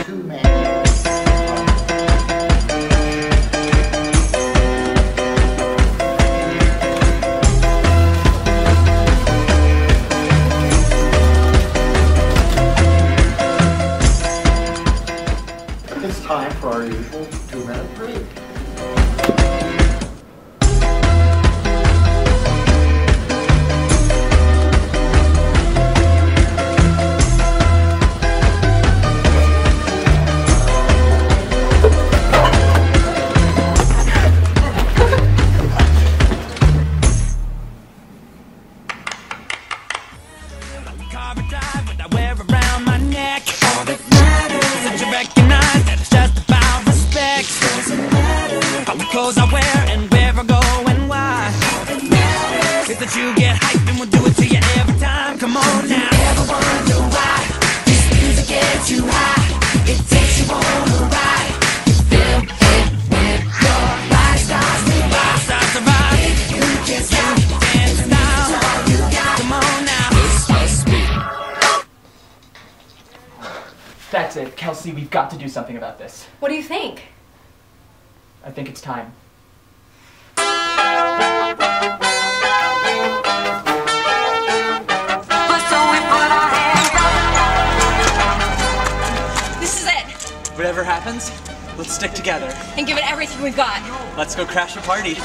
It's time for our usual two-minute break. What I wear around my neck. All that you recognize that it's just about respect. Doesn't matter all the clothes I wear and where I go and why. All that matters is that you get hyped and we'll do it That's it, Kelsey. We've got to do something about this. What do you think? I think it's time. This is it. Whatever happens, let's stick together. And give it everything we've got. Let's go crash a party.